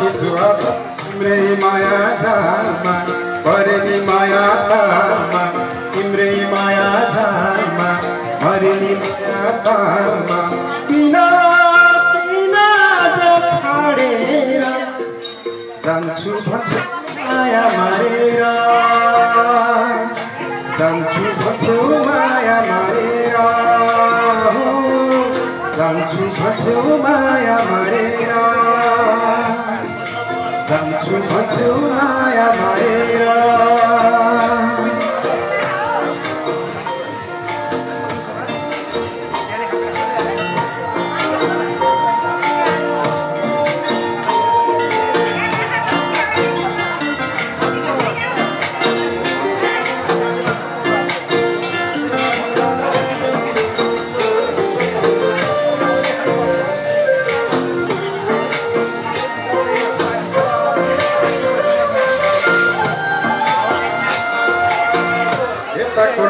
तिम्रै माया धाममा भरेनी माया धाममा तिम्रै माया धाममा भरेनी माया धाममा किन जान्छु भन्छु माया मारेर। जान्छु भन्छु माया मारेर जान्छु भन्छु माया मारेर। Aleluia. Né?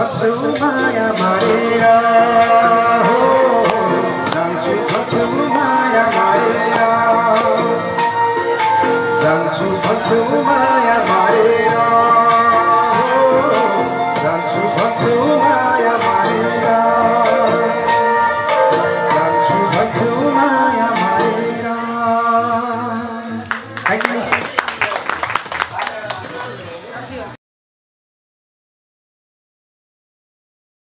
वसु माया मारेरा